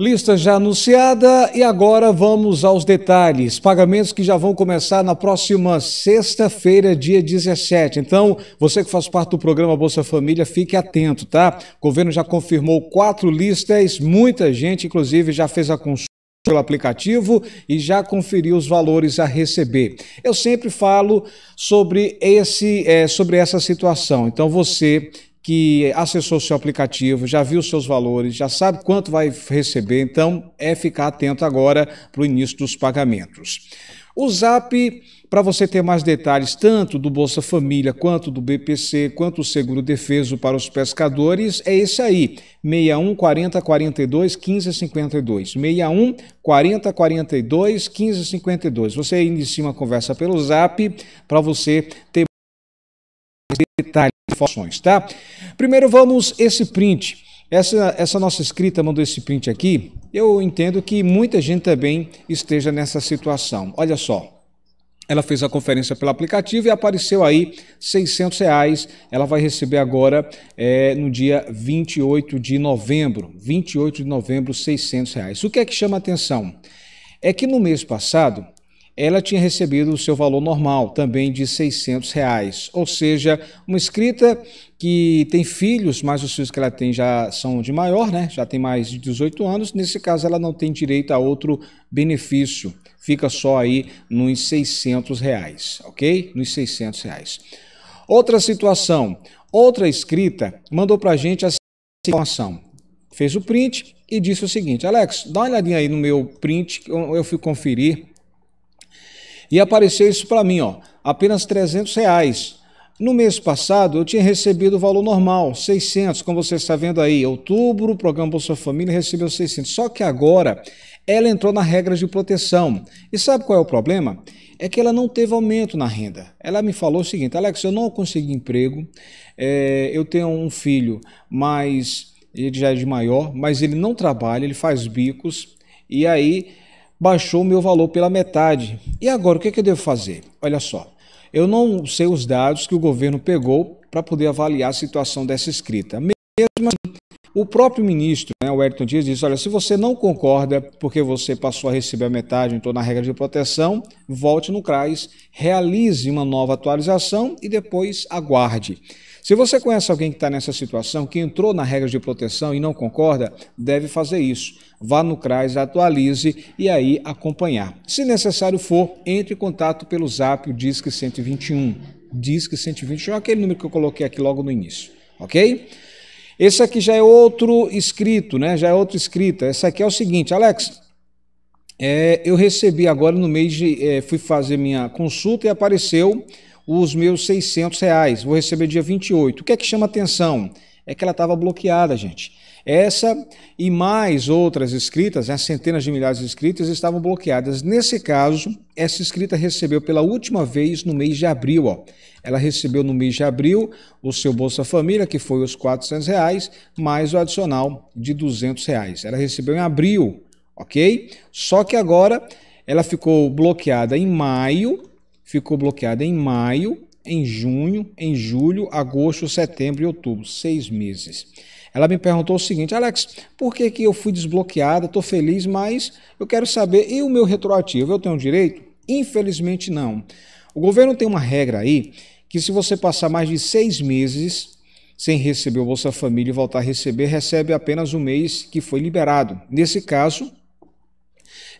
Lista já anunciada e agora vamos aos detalhes. Pagamentos que já vão começar na próxima sexta-feira, dia 17. Então, você que faz parte do programa Bolsa Família, fique atento, tá? O governo já confirmou quatro listas, muita gente, inclusive, já fez a consulta pelo aplicativo e já conferiu os valores a receber. Eu sempre falo sobre esse, é, sobre essa situação. Então, você que acessou o seu aplicativo, já viu seus valores, já sabe quanto vai receber, então é ficar atento agora para o início dos pagamentos. O Zap, para você ter mais detalhes, tanto do Bolsa Família, quanto do BPC, quanto o Seguro Defeso para os pescadores, é esse aí, 61 40 42 15 52. 61 40 42 15 52. Você inicia uma conversa pelo Zap para você ter mais detalhes informações, tá? Primeiro vamos esse print. Essa, essa nossa escrita mandou esse print aqui. Eu entendo que muita gente também esteja nessa situação. Olha só. Ela fez a conferência pelo aplicativo e apareceu aí 600 reais. Ela vai receber agora é, no dia 28 de novembro. 28 de novembro, 600 reais. O que é que chama atenção? É que no mês passado ela tinha recebido o seu valor normal, também de 600 reais. Ou seja, uma inscrita que tem filhos, mas os filhos que ela tem já são de maior, né? já tem mais de 18 anos, nesse caso ela não tem direito a outro benefício, fica só aí nos 600 reais, ok? Nos 600 reais. Outra situação, outra inscrita mandou para a gente essa informação, fez o print e disse o seguinte, Alex, dá uma olhadinha aí no meu print, eu fui conferir, e apareceu isso para mim, ó, apenas 300 reais. No mês passado, eu tinha recebido o valor normal, 600, como você está vendo aí. Outubro, o programa Bolsa Família recebeu 600. Só que agora, ela entrou na regra de proteção. E sabe qual é o problema? É que ela não teve aumento na renda. Ela me falou o seguinte, Alex, eu não consegui emprego, é, eu tenho um filho, mas ele já é de maior, mas ele não trabalha, ele faz bicos, e aí baixou o meu valor pela metade. E agora, o que, é que eu devo fazer? Olha só, eu não sei os dados que o governo pegou para poder avaliar a situação dessa escrita. Mesmo assim, o próprio ministro, né, o Ayrton Dias, disse: olha, se você não concorda porque você passou a receber a metade, entrou na regra de proteção, volte no CRAS, realize uma nova atualização e depois aguarde. Se você conhece alguém que está nessa situação, que entrou na regra de proteção e não concorda, deve fazer isso. Vá no CRAS, atualize e aí acompanhar. Se necessário for, entre em contato pelo zap, o Disque 121. Disque 121 é aquele número que eu coloquei aqui logo no início, ok? Esse aqui já é outro escrito, né? Já é outro escrita. Esse aqui é o seguinte, Alex. É, eu recebi agora no mês de. É, fui fazer minha consulta e apareceu os meus 600 reais. Vou receber dia 28. O que é que chama atenção? É que ela estava bloqueada, gente. Essa e mais outras escritas, né, centenas de milhares de escritas, estavam bloqueadas. Nesse caso, essa escrita recebeu pela última vez no mês de abril. Ó. Ela recebeu no mês de abril o seu Bolsa Família, que foi os 400 reais, mais o adicional de 200 reais. Ela recebeu em abril, ok? Só que agora ela ficou bloqueada em maio ficou bloqueada em maio, em junho, em julho, agosto, setembro e outubro, seis meses. Ela me perguntou o seguinte, Alex, por que, que eu fui desbloqueada? Estou feliz, mas eu quero saber, e o meu retroativo, eu tenho direito? Infelizmente não. O governo tem uma regra aí que se você passar mais de seis meses sem receber o Bolsa Família e voltar a receber, recebe apenas o mês que foi liberado. Nesse caso,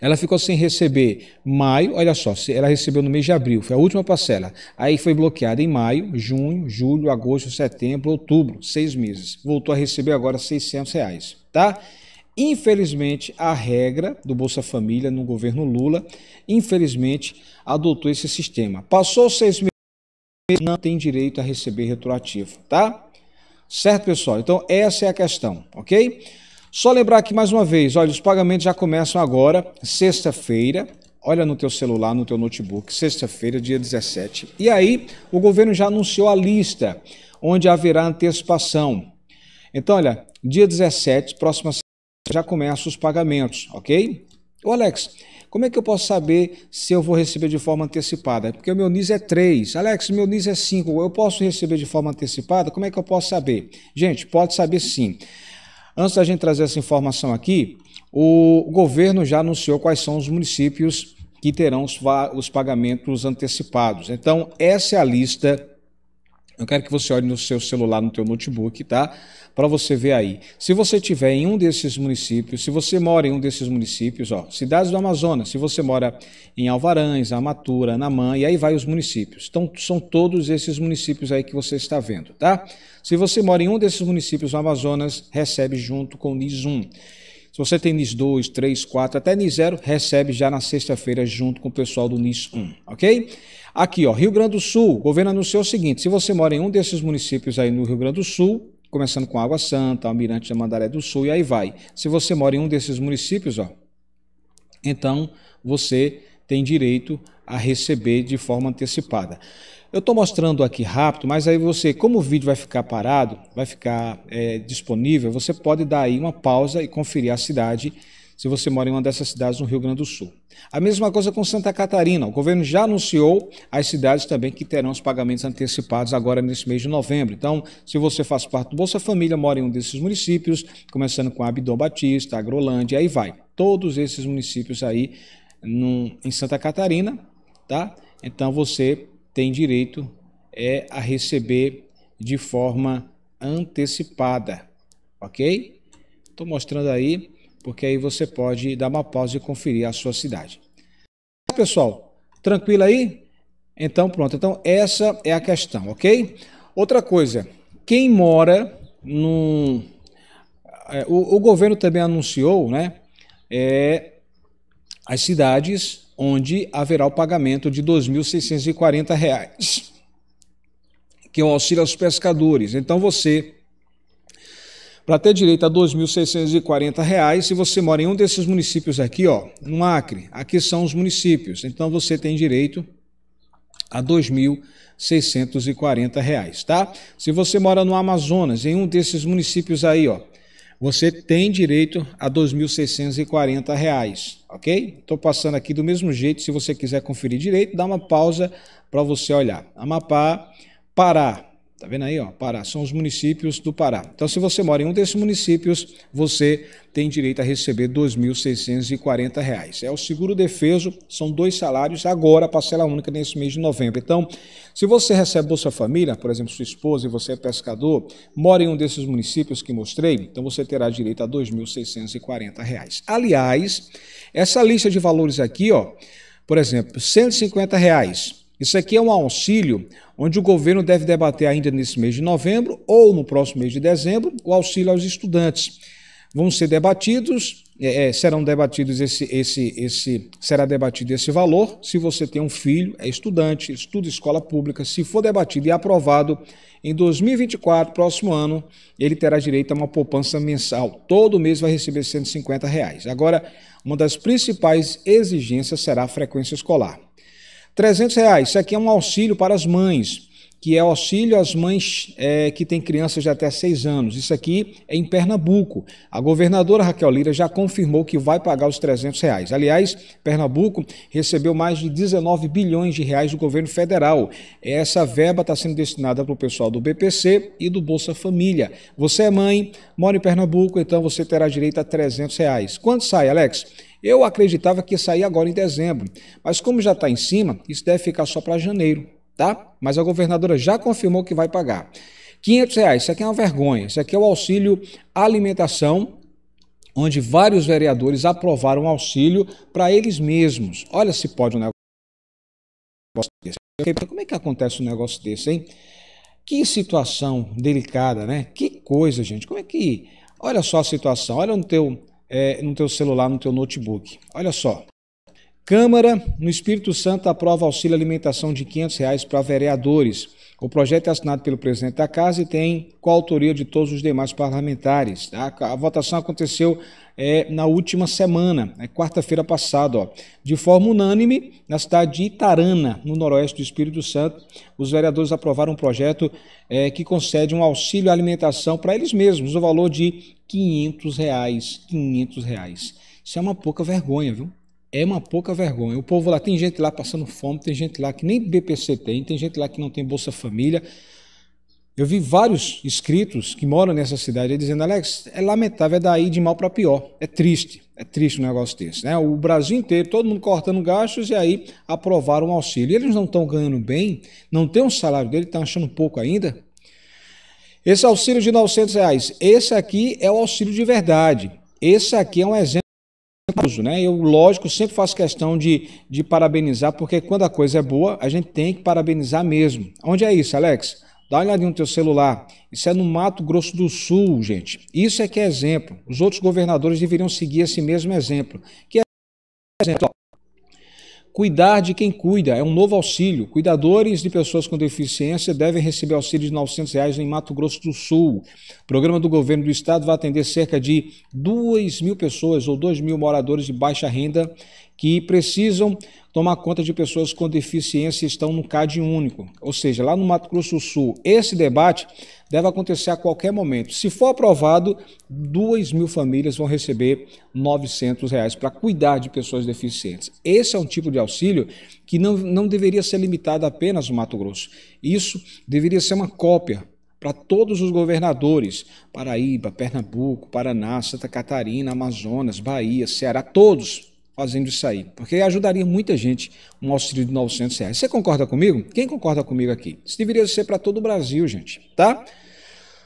ela ficou sem receber maio, olha só, ela recebeu no mês de abril, foi a última parcela. Aí foi bloqueada em maio, junho, julho, agosto, setembro, outubro, seis meses. Voltou a receber agora 600 reais, tá? Infelizmente, a regra do Bolsa Família no governo Lula, infelizmente, adotou esse sistema. Passou seis meses, não tem direito a receber retroativo, tá? Certo, pessoal? Então, essa é a questão, ok? Só lembrar aqui mais uma vez, olha, os pagamentos já começam agora, sexta-feira, olha no teu celular, no teu notebook, sexta-feira, dia 17. E aí, o governo já anunciou a lista onde haverá antecipação. Então, olha, dia 17, próxima já começam os pagamentos, ok? Ô Alex, como é que eu posso saber se eu vou receber de forma antecipada? Porque o meu NIS é 3. Alex, meu NIS é 5. Eu posso receber de forma antecipada? Como é que eu posso saber? Gente, pode saber sim. Antes da gente trazer essa informação aqui, o governo já anunciou quais são os municípios que terão os, os pagamentos antecipados. Então, essa é a lista. Eu quero que você olhe no seu celular, no teu notebook, tá? Para você ver aí. Se você tiver em um desses municípios, se você mora em um desses municípios, ó, cidades do Amazonas, se você mora em Alvarães, Amatura, Namã, e aí vai os municípios. Então, são todos esses municípios aí que você está vendo, tá? Se você mora em um desses municípios do Amazonas, recebe junto com o NIS 1. Se você tem NIS 2, 3, 4, até NIS 0, recebe já na sexta-feira junto com o pessoal do NIS 1, ok? Aqui, ó, Rio Grande do Sul, o governo anunciou o seguinte: se você mora em um desses municípios aí no Rio Grande do Sul, começando com Água Santa, Almirante da Mandaré do Sul e aí vai. Se você mora em um desses municípios, ó, então você tem direito a receber de forma antecipada. Eu estou mostrando aqui rápido, mas aí você, como o vídeo vai ficar parado, vai ficar é, disponível, você pode dar aí uma pausa e conferir a cidade se você mora em uma dessas cidades no Rio Grande do Sul. A mesma coisa com Santa Catarina. O governo já anunciou as cidades também que terão os pagamentos antecipados agora nesse mês de novembro. Então, se você faz parte do Bolsa Família, mora em um desses municípios, começando com Abidão Batista, Agrolândia, aí vai. Todos esses municípios aí no, em Santa Catarina, tá? Então você tem direito é a receber de forma antecipada, ok? Estou mostrando aí, porque aí você pode dar uma pausa e conferir a sua cidade. Pessoal, tranquilo aí? Então pronto, então essa é a questão, ok? Outra coisa, quem mora no... É, o, o governo também anunciou, né, é, as cidades onde haverá o pagamento de R$ 2.640, que é o auxílio aos pescadores. Então você, para ter direito a R$ 2.640, se você mora em um desses municípios aqui, ó, no Acre, aqui são os municípios, então você tem direito a R$ 2.640, tá? Se você mora no Amazonas, em um desses municípios aí, ó, você tem direito a R$ 2.640, ok? Estou passando aqui do mesmo jeito, se você quiser conferir direito, dá uma pausa para você olhar. Amapá, Pará, Tá vendo aí, ó? Pará, são os municípios do Pará. Então, se você mora em um desses municípios, você tem direito a receber R$ 2.640. É o seguro defeso, são dois salários, agora parcela única nesse mês de novembro. Então, se você recebe Bolsa Família, por exemplo, sua esposa e você é pescador, mora em um desses municípios que mostrei, então você terá direito a R$ 2.640. Aliás, essa lista de valores aqui, ó, por exemplo, 150 reais isso aqui é um auxílio onde o governo deve debater ainda nesse mês de novembro ou no próximo mês de dezembro o auxílio aos estudantes. Vão ser debatidos, é, é, serão debatidos esse, esse, esse, será debatido esse valor. Se você tem um filho, é estudante, estuda escola pública, se for debatido e aprovado em 2024, próximo ano, ele terá direito a uma poupança mensal. Todo mês vai receber 150 reais. Agora, uma das principais exigências será a frequência escolar. 300 reais, isso aqui é um auxílio para as mães, que é auxílio às mães é, que têm crianças de até 6 anos. Isso aqui é em Pernambuco. A governadora Raquel Lira já confirmou que vai pagar os 300 reais. Aliás, Pernambuco recebeu mais de 19 bilhões de reais do governo federal. Essa verba está sendo destinada para o pessoal do BPC e do Bolsa Família. Você é mãe, mora em Pernambuco, então você terá direito a 300 reais. Quanto sai, Alex? Eu acreditava que ia sair agora em dezembro, mas como já está em cima, isso deve ficar só para janeiro, tá? Mas a governadora já confirmou que vai pagar. 500 reais, isso aqui é uma vergonha. Isso aqui é o auxílio alimentação, onde vários vereadores aprovaram auxílio para eles mesmos. Olha se pode um negócio desse. Como é que acontece um negócio desse, hein? Que situação delicada, né? Que coisa, gente. Como é que. Olha só a situação. Olha no teu é, no teu celular, no teu notebook. Olha só. Câmara, no Espírito Santo, aprova auxílio alimentação de 500 reais para vereadores. O projeto é assinado pelo presidente da Casa e tem coautoria de todos os demais parlamentares. Tá? A votação aconteceu é, na última semana, é, quarta-feira passada, ó, de forma unânime, na cidade de Itarana, no noroeste do Espírito Santo. Os vereadores aprovaram um projeto é, que concede um auxílio alimentação para eles mesmos, no valor de 500 reais. 500 reais. Isso é uma pouca vergonha, viu? É uma pouca vergonha. O povo lá, tem gente lá passando fome, tem gente lá que nem BPC tem, tem gente lá que não tem Bolsa Família. Eu vi vários inscritos que moram nessa cidade dizendo, Alex, é lamentável, é daí de mal para pior. É triste, é triste um negócio desse. Né? O Brasil inteiro, todo mundo cortando gastos e aí aprovaram um auxílio. E eles não estão ganhando bem, não tem um salário dele, estão achando pouco ainda. Esse auxílio de 900 reais, esse aqui é o auxílio de verdade. Esse aqui é um exemplo né? Eu, lógico, sempre faço questão de, de parabenizar, porque quando a coisa é boa, a gente tem que parabenizar mesmo. Onde é isso, Alex? Dá uma olhadinha no teu celular. Isso é no Mato Grosso do Sul, gente. Isso é que é exemplo. Os outros governadores deveriam seguir esse mesmo exemplo. Que é exemplo. Cuidar de quem cuida é um novo auxílio. Cuidadores de pessoas com deficiência devem receber auxílio de 900 reais em Mato Grosso do Sul. O programa do governo do estado vai atender cerca de 2 mil pessoas ou 2 mil moradores de baixa renda que precisam tomar conta de pessoas com deficiência e estão no CAD único. Ou seja, lá no Mato Grosso do Sul, esse debate deve acontecer a qualquer momento. Se for aprovado, 2 mil famílias vão receber 900 reais para cuidar de pessoas deficientes. Esse é um tipo de auxílio que não, não deveria ser limitado apenas no Mato Grosso. Isso deveria ser uma cópia para todos os governadores, Paraíba, Pernambuco, Paraná, Santa Catarina, Amazonas, Bahia, Ceará, todos fazendo isso aí, porque ajudaria muita gente um auxílio de 900 reais. Você concorda comigo? Quem concorda comigo aqui? Isso deveria ser para todo o Brasil, gente, tá?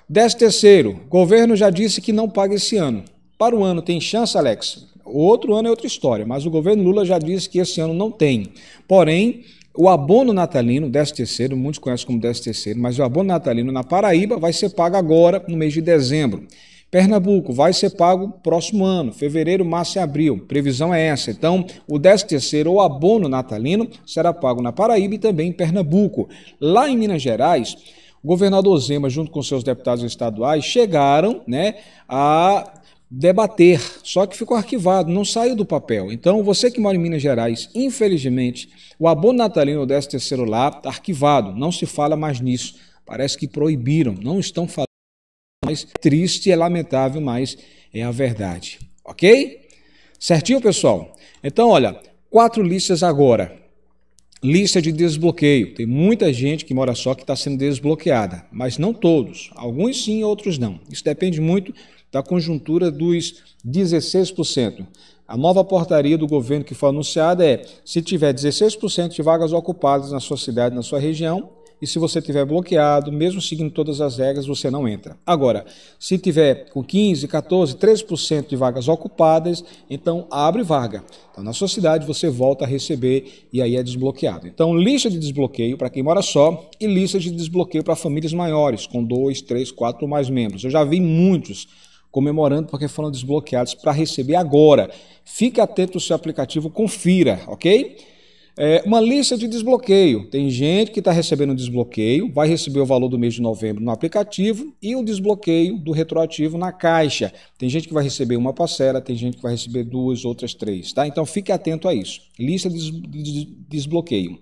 Décimo terceiro, governo já disse que não paga esse ano. Para o ano tem chance, Alex? O outro ano é outra história, mas o governo Lula já disse que esse ano não tem. Porém, o abono natalino, 13 terceiro, muitos conhecem como 13 terceiro, mas o abono natalino na Paraíba vai ser pago agora, no mês de dezembro. Pernambuco vai ser pago próximo ano, fevereiro, março e abril. Previsão é essa. Então, o 13 terceiro ou abono natalino será pago na Paraíba e também em Pernambuco. Lá em Minas Gerais, o governador Zema, junto com seus deputados estaduais, chegaram né, a debater, só que ficou arquivado, não saiu do papel. Então, você que mora em Minas Gerais, infelizmente, o abono natalino o 13 terceiro lá está arquivado, não se fala mais nisso. Parece que proibiram, não estão falando mais triste e lamentável, mas é a verdade. Ok? Certinho, pessoal? Então, olha, quatro listas agora. Lista de desbloqueio. Tem muita gente que mora só que está sendo desbloqueada, mas não todos. Alguns sim, outros não. Isso depende muito da conjuntura dos 16%. A nova portaria do governo que foi anunciada é: se tiver 16% de vagas ocupadas na sua cidade, na sua região, e se você tiver bloqueado, mesmo seguindo todas as regras, você não entra. Agora, se tiver com 15, 14, 13% de vagas ocupadas, então abre vaga. Então, na sua cidade você volta a receber e aí é desbloqueado. Então, lista de desbloqueio para quem mora só e lista de desbloqueio para famílias maiores, com dois, três, quatro ou mais membros. Eu já vi muitos comemorando porque foram desbloqueados para receber agora. Fique atento ao seu aplicativo, confira, ok? É, uma lista de desbloqueio. Tem gente que está recebendo desbloqueio, vai receber o valor do mês de novembro no aplicativo e o desbloqueio do retroativo na caixa. Tem gente que vai receber uma parcela, tem gente que vai receber duas, outras três. Tá? Então fique atento a isso. Lista de desbloqueio.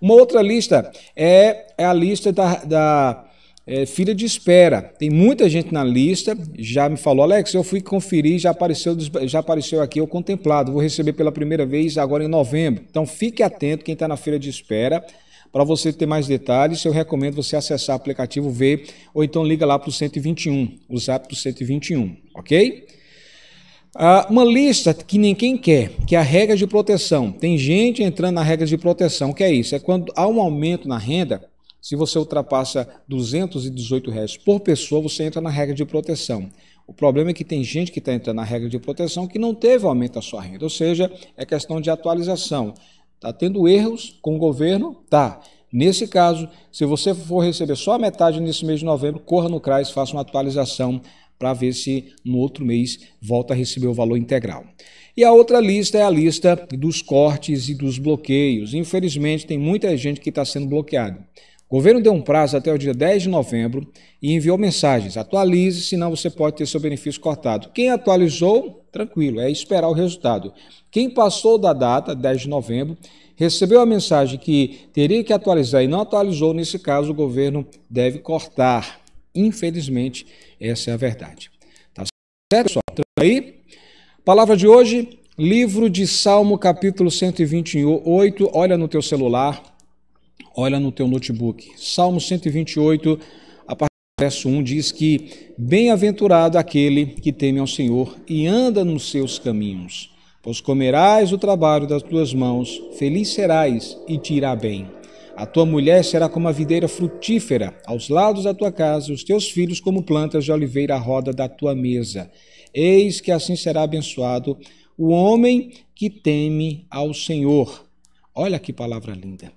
Uma outra lista é, é a lista da, da é, fila de espera. Tem muita gente na lista, já me falou, Alex, eu fui conferir, já apareceu, já apareceu aqui o contemplado, vou receber pela primeira vez agora em novembro. Então fique atento quem está na fila de espera. Para você ter mais detalhes, eu recomendo você acessar o aplicativo ver ou então liga lá para o 121, o zap do 121, ok? Ah, uma lista que ninguém quer, que é a regra de proteção. Tem gente entrando na regra de proteção. O que é isso? É quando há um aumento na renda, se você ultrapassa 218 reais por pessoa, você entra na regra de proteção. O problema é que tem gente que está entrando na regra de proteção que não teve aumento da sua renda, ou seja, é questão de atualização. Está tendo erros com o governo? Tá. Nesse caso, se você for receber só a metade nesse mês de novembro, corra no CRAS, faça uma atualização para ver se no outro mês volta a receber o valor integral. E a outra lista é a lista dos cortes e dos bloqueios. Infelizmente, tem muita gente que está sendo bloqueada. O governo deu um prazo até o dia 10 de novembro e enviou mensagens. Atualize, senão você pode ter seu benefício cortado. Quem atualizou, tranquilo, é esperar o resultado. Quem passou da data, 10 de novembro, recebeu a mensagem que teria que atualizar e não atualizou, nesse caso, o governo deve cortar. Infelizmente, essa é a verdade. Tá certo, pessoal? Então, aí, palavra de hoje, livro de Salmo, capítulo 128. Olha no teu celular Olha no teu notebook. Salmo 128, verso 1 diz que bem-aventurado aquele que teme ao Senhor e anda nos seus caminhos. Pois comerás o trabalho das tuas mãos, feliz serás e te irá bem. A tua mulher será como a videira frutífera aos lados da tua casa, os teus filhos como plantas de oliveira à roda da tua mesa. Eis que assim será abençoado o homem que teme ao Senhor. Olha que palavra linda.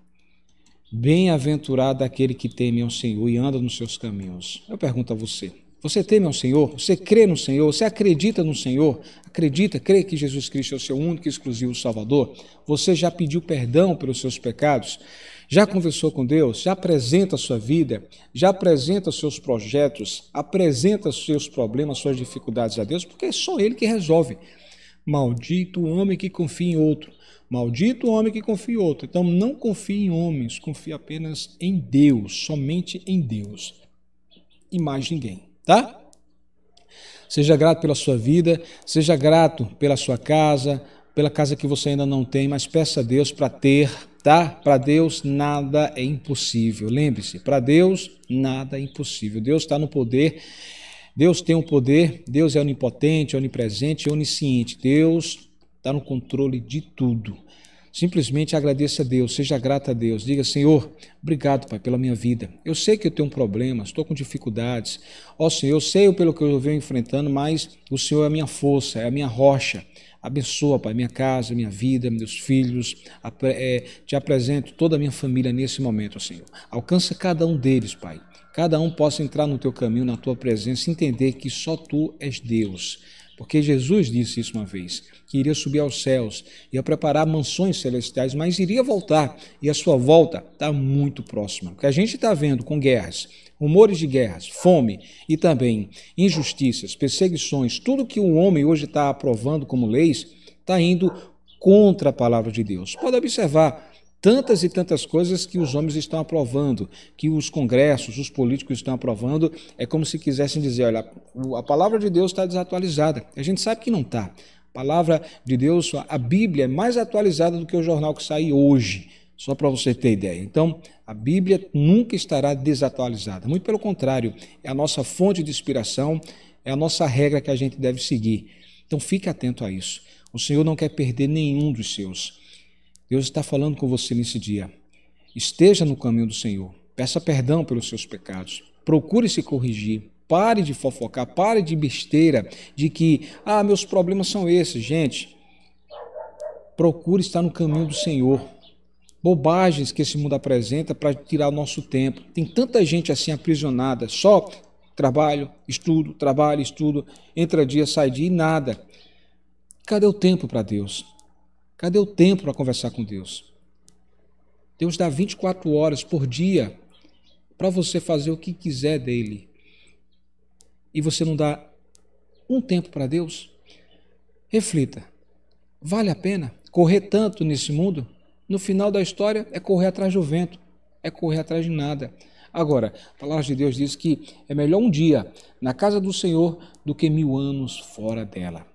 Bem-aventurado aquele que teme ao Senhor e anda nos seus caminhos. Eu pergunto a você: você teme ao Senhor? Você crê no Senhor? Você acredita no Senhor? Acredita, crê que Jesus Cristo é o seu único e exclusivo Salvador? Você já pediu perdão pelos seus pecados? Já conversou com Deus? Já apresenta a sua vida? Já apresenta os seus projetos? Apresenta os seus problemas, suas dificuldades a Deus? Porque é só Ele que resolve. Maldito o homem que confia em outro. Maldito o homem que confia em outro. Então não confie em homens, confie apenas em Deus, somente em Deus. E mais ninguém tá? Seja grato pela sua vida, seja grato pela sua casa, pela casa que você ainda não tem, mas peça a Deus para ter, tá? Para Deus nada é impossível. Lembre-se, para Deus nada é impossível. Deus está no poder. Deus tem o um poder, Deus é onipotente, onipresente onisciente. Deus está no controle de tudo. Simplesmente agradeça a Deus, seja grato a Deus. Diga, Senhor, obrigado, Pai, pela minha vida. Eu sei que eu tenho problemas, estou com dificuldades. Ó oh, Senhor, eu sei pelo que eu venho enfrentando, mas o Senhor é a minha força, é a minha rocha. Abençoa, Pai, minha casa, minha vida, meus filhos. É, te apresento toda a minha família nesse momento, Senhor. Alcança cada um deles, Pai. Cada um possa entrar no teu caminho, na tua presença, entender que só tu és Deus. Porque Jesus disse isso uma vez, que iria subir aos céus, ia preparar mansões celestiais, mas iria voltar, e a sua volta está muito próxima. O que a gente está vendo com guerras, rumores de guerras, fome e também injustiças, perseguições, tudo que o homem hoje está aprovando como leis, está indo contra a palavra de Deus. Pode observar, tantas e tantas coisas que os homens estão aprovando, que os congressos, os políticos estão aprovando, é como se quisessem dizer: olha, a palavra de Deus está desatualizada. A gente sabe que não está. A palavra de Deus, a Bíblia é mais atualizada do que o jornal que sai hoje, só para você ter ideia. Então, a Bíblia nunca estará desatualizada. Muito pelo contrário, é a nossa fonte de inspiração, é a nossa regra que a gente deve seguir. Então, fique atento a isso. O Senhor não quer perder nenhum dos seus. Deus está falando com você nesse dia. Esteja no caminho do Senhor. Peça perdão pelos seus pecados. Procure se corrigir. Pare de fofocar, pare de besteira, de que, ah, meus problemas são esses. Gente, procure estar no caminho do Senhor. Bobagens que esse mundo apresenta para tirar o nosso tempo. Tem tanta gente assim aprisionada, só trabalho, estudo, trabalho, estudo, entra dia, sai dia e nada. Cadê o tempo para Deus? Cadê o tempo para conversar com Deus? Deus dá 24 horas por dia para você fazer o que quiser dele. E você não dá um tempo para Deus? Reflita. Vale a pena correr tanto nesse mundo? No final da história é correr atrás do vento, é correr atrás de nada. Agora, a palavra de Deus diz que é melhor um dia na casa do Senhor do que mil anos fora dela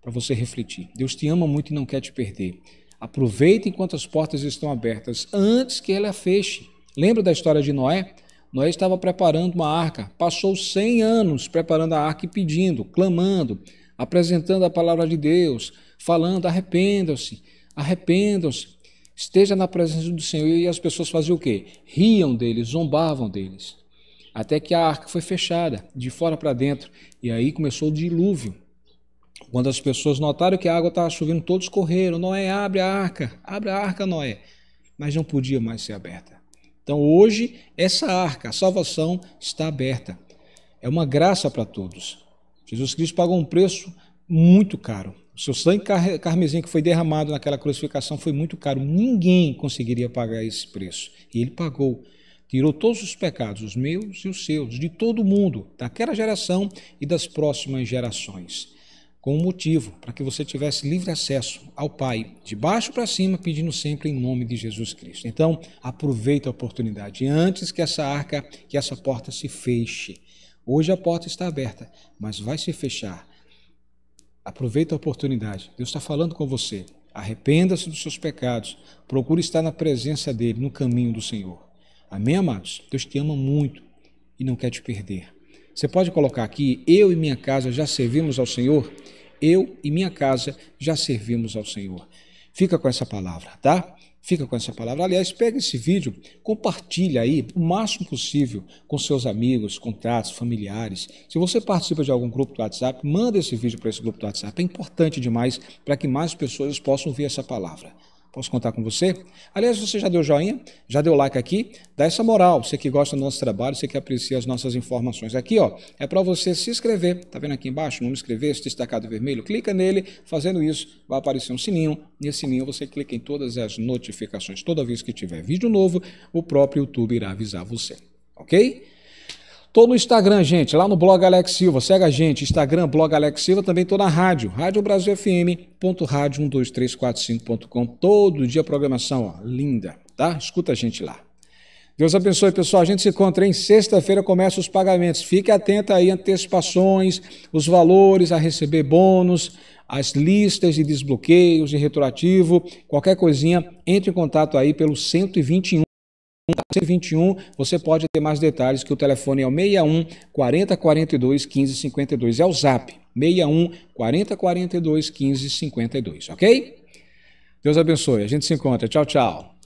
para você refletir. Deus te ama muito e não quer te perder. Aproveite enquanto as portas estão abertas, antes que ela feche. Lembra da história de Noé? Noé estava preparando uma arca, passou 100 anos preparando a arca e pedindo, clamando, apresentando a palavra de Deus, falando: arrependam-se, arrependam-se, esteja na presença do Senhor. E as pessoas faziam o quê? Riam deles, zombavam deles. Até que a arca foi fechada, de fora para dentro, e aí começou o dilúvio. Quando as pessoas notaram que a água estava chovendo, todos correram. Noé, abre a arca, abre a arca, Noé. Mas não podia mais ser aberta. Então hoje, essa arca, a salvação, está aberta. É uma graça para todos. Jesus Cristo pagou um preço muito caro. O seu sangue carmesim que foi derramado naquela crucificação foi muito caro. Ninguém conseguiria pagar esse preço. E ele pagou. Tirou todos os pecados, os meus e os seus, de todo mundo, daquela geração e das próximas gerações com um motivo, para que você tivesse livre acesso ao Pai, de baixo para cima, pedindo sempre em nome de Jesus Cristo. Então, aproveita a oportunidade antes que essa arca, que essa porta se feche. Hoje a porta está aberta, mas vai se fechar. Aproveita a oportunidade. Deus está falando com você. Arrependa-se dos seus pecados. Procure estar na presença dele, no caminho do Senhor. Amém, amados? Deus te ama muito e não quer te perder. Você pode colocar aqui: Eu e minha casa já servimos ao Senhor? Eu e minha casa já servimos ao Senhor. Fica com essa palavra, tá? Fica com essa palavra. Aliás, pega esse vídeo, compartilha aí o máximo possível com seus amigos, contatos, familiares. Se você participa de algum grupo do WhatsApp, manda esse vídeo para esse grupo do WhatsApp. É importante demais para que mais pessoas possam ver essa palavra. Posso contar com você? Aliás, você já deu joinha? Já deu like aqui? Dá essa moral. Você que gosta do nosso trabalho, você que aprecia as nossas informações. Aqui, ó, é para você se inscrever. Tá vendo aqui embaixo? Não inscrever, esse destacado vermelho. Clica nele. Fazendo isso, vai aparecer um sininho. Nesse sininho você clica em todas as notificações. Toda vez que tiver vídeo novo, o próprio YouTube irá avisar você. Ok? Tô no Instagram, gente, lá no blog Alex Silva. Segue a gente, Instagram, blog Alex Silva, também tô na rádio, Rádio Brasil FM, ponto rádio 12345.com. Todo dia programação, ó, linda, tá? Escuta a gente lá. Deus abençoe, pessoal. A gente se encontra em sexta-feira, começa os pagamentos. Fique atento aí, antecipações, os valores a receber bônus, as listas de desbloqueios, de retroativo, qualquer coisinha, entre em contato aí pelo 121 121, você pode ter mais detalhes que o telefone é o 61 40 42 15 52. É o Zap. 61 40 42 15 52, ok? Deus abençoe. A gente se encontra. Tchau, tchau.